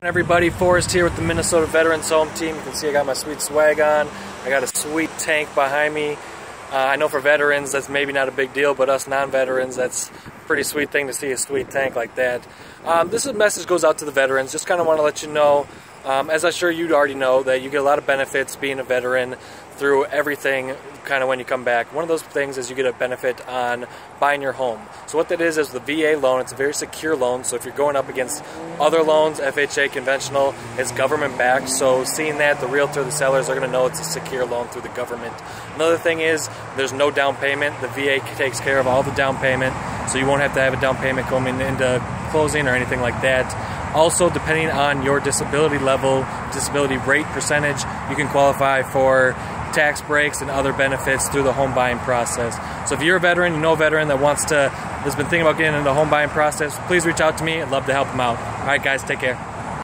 Everybody, Forrest here with the Minnesota Veterans Home Team. You can see I got my sweet swag on. I got a sweet tank behind me. Uh, I know for veterans that's maybe not a big deal, but us non-veterans, that's a pretty sweet thing to see a sweet tank like that. Um, this message goes out to the veterans. Just kind of want to let you know, um, as I'm sure you already know, that you get a lot of benefits being a veteran through everything kind of when you come back. One of those things is you get a benefit on buying your home. So what that is is the VA loan. It's a very secure loan. So if you're going up against other loans, FHA conventional, it's government backed. So seeing that, the realtor, the sellers are going to know it's a secure loan through the government. Another thing is there's no down payment. The VA takes care of all the down payment. So you won't have to have a down payment coming into closing or anything like that. Also, depending on your disability level, disability rate percentage, you can qualify for tax breaks and other benefits through the home buying process. So if you're a veteran, you know a veteran that wants to, has been thinking about getting into the home buying process, please reach out to me. I'd love to help them out. All right, guys, take care.